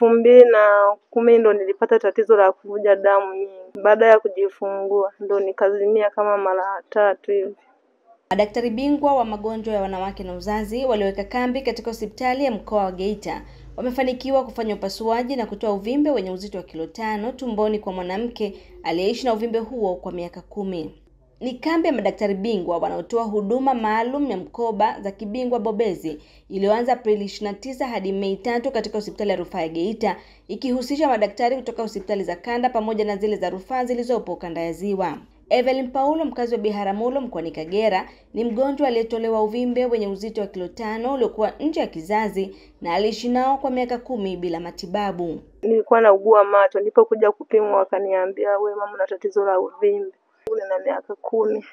elfu mbili na kumi ndo nilipata tatizo la kuvuja damu nyingi. Baada ya kujifungua ndo nikazimia kama mara tatu hivi. Madaktari bingwa wa magonjwa ya wanawake na uzazi walioweka kambi katika hospitali ya mkoa wa Geita wamefanikiwa kufanya upasuaji na kutoa uvimbe wenye uzito wa kilo tano tumboni kwa mwanamke aliyeishi na uvimbe huo kwa miaka kumi. Ni kambi ya madaktari bingwa wanaotoa huduma maalum ya mkoba za kibingwa bobezi iliyoanza Aprili 29 hadi Mei tatu katika hospitali ya rufaa ya Geita ikihusisha madaktari kutoka hospitali za kanda pamoja na zile za rufaa zilizopo kanda ya Ziwa. Evelyn Paulo mkazi wa Biharamulo mkoani Kagera ni mgonjwa aliyetolewa uvimbe wenye uzito wa kilo tano uliokuwa nje ya kizazi na aliishi nao kwa miaka kumi bila matibabu. Nilikuwa naugua macho, nilipokuja kupimwa wakaniambia, we mama, una tatizo la uvimbe. Nina miaka kumi.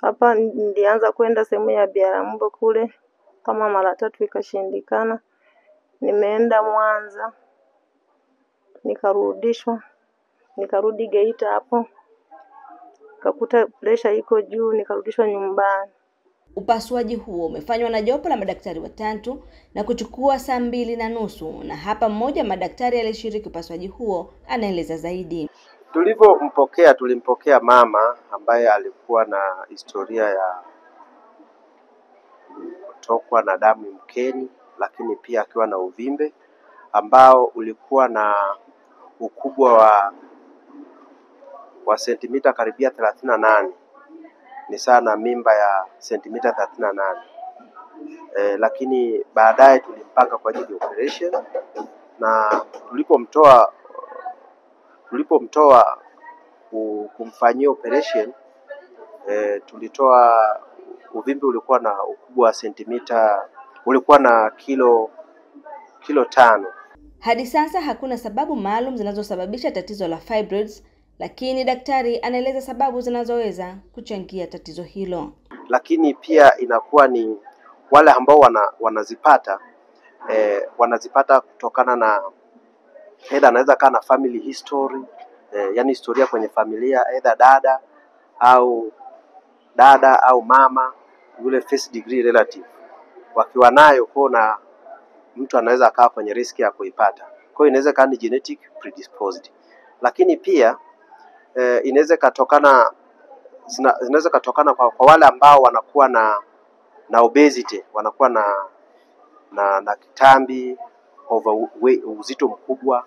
Hapa nilianza kwenda sehemu ya Biarambo kule kama mara tatu ikashindikana. Nimeenda Mwanza nikarudishwa, nikarudi Geita hapo kakuta presha iko juu, nikarudishwa nyumbani. Upasuaji huo umefanywa na jopo la madaktari watatu na kuchukua saa mbili na nusu, na hapa mmoja madaktari aliyeshiriki upasuaji huo anaeleza zaidi. Tulivyompokea, tulimpokea mama ambaye alikuwa na historia ya kutokwa na damu mkeni, lakini pia akiwa na uvimbe ambao ulikuwa na ukubwa wa wa sentimita karibia thelathini na nane. Ni sawa na mimba ya sentimita thelathini na nane. E, lakini baadaye tulimpanga kwa ajili ya operation na tulipomtoa tulipomtoa kumfanyia operation e, tulitoa uvimbe ulikuwa na ukubwa wa sentimita ulikuwa na kilo kilo tano. Hadi sasa hakuna sababu maalum zinazosababisha tatizo la fibroids lakini daktari anaeleza sababu zinazoweza kuchangia tatizo hilo. Lakini pia inakuwa ni wale ambao wana, wanazipata eh, wanazipata kutokana na aidha anaweza kaa na family history eh, yani historia kwenye familia, aidha dada au dada au mama yule first degree relative wakiwa nayo kwa na mtu anaweza kaa kwenye riski ya kuipata. Kwa hiyo inaweza kaa ni genetic predisposed, lakini pia eh, inaweza katokana zinaweza katokana kwa, kwa wale ambao wanakuwa na na obesity wanakuwa na na, na kitambi over uzito mkubwa,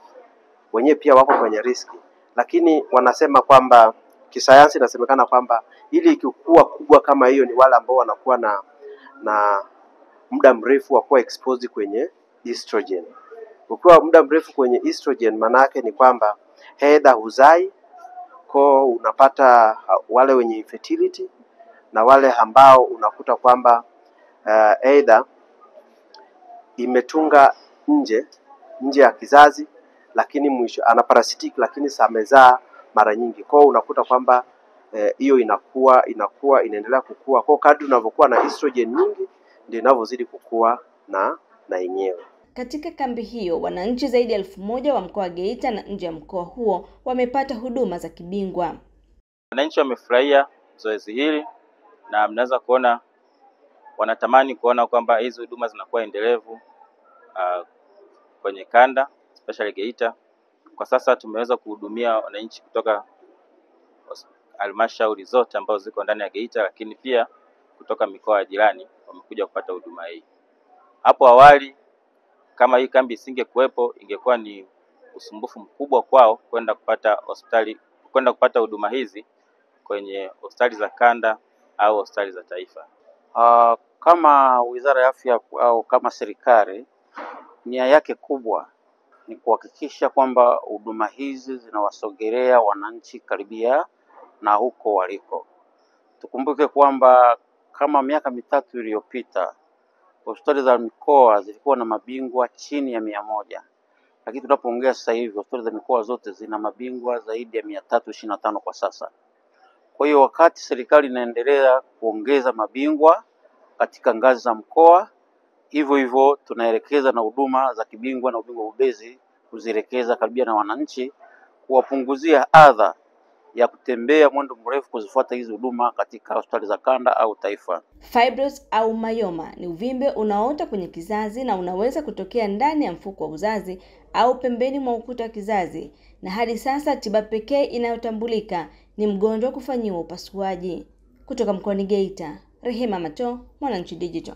wenyewe pia wako kwenye riski, lakini wanasema kwamba kisayansi inasemekana kwamba ili ikikuwa kubwa kama hiyo ni wale ambao wanakuwa na na muda mrefu wa kuwa exposed kwenye estrogen. Ukiwa muda mrefu kwenye estrogen, maana yake ni kwamba hedha huzai ko unapata wale wenye infertility na wale ambao unakuta kwamba uh, either imetunga nje nje ya kizazi, lakini mwisho ana parasitic, lakini samezaa mara nyingi. kwao, unakuta kwamba hiyo eh, inakuwa inakuwa inaendelea kukua. kwao, kadri unavyokuwa na estrogen nyingi ndio inavyozidi kukua na na yenyewe. Katika kambi hiyo wananchi zaidi ya elfu moja wa mkoa wa Geita na nje ya mkoa huo wamepata huduma za kibingwa. Wananchi wamefurahia zoezi hili na mnaweza kuona wanatamani kuona kwamba hizi huduma zinakuwa endelevu uh, kwenye kanda especially Geita. Kwa sasa tumeweza kuhudumia wananchi kutoka halmashauri zote ambazo ziko ndani ya Geita, lakini pia kutoka mikoa ya jirani wamekuja kupata huduma hii. Hapo awali kama hii kambi isingekuwepo ingekuwa ni usumbufu mkubwa kwao kwenda kupata hospitali kwenda kupata huduma hizi kwenye hospitali za kanda au hospitali za taifa. Uh, kama Wizara ya Afya au kama serikali, nia yake kubwa ni kuhakikisha kwamba huduma hizi zinawasogelea wananchi karibia na huko waliko. Tukumbuke kwamba kama miaka mitatu iliyopita hospitali za mikoa zilikuwa na mabingwa chini ya mia moja lakini tunapoongea sasa hivi hospitali za mikoa zote zina mabingwa zaidi ya mia tatu ishirini na tano kwa sasa. Kwa hiyo wakati serikali inaendelea kuongeza mabingwa katika ngazi za mkoa, hivyo hivyo tunaelekeza na huduma za kibingwa na ubingwa ubezi kuzielekeza karibia na wananchi, kuwapunguzia adha ya kutembea mwendo mrefu kuzifuata hizi huduma katika hospitali za kanda au taifa. Fibroids au mayoma ni uvimbe unaoota kwenye kizazi na unaweza kutokea ndani ya mfuko wa uzazi au pembeni mwa ukuta wa kizazi, na hadi sasa tiba pekee inayotambulika ni mgonjwa kufanyiwa upasuaji. Kutoka mkoani Geita, Rehema Mato, Mwananchi Digital.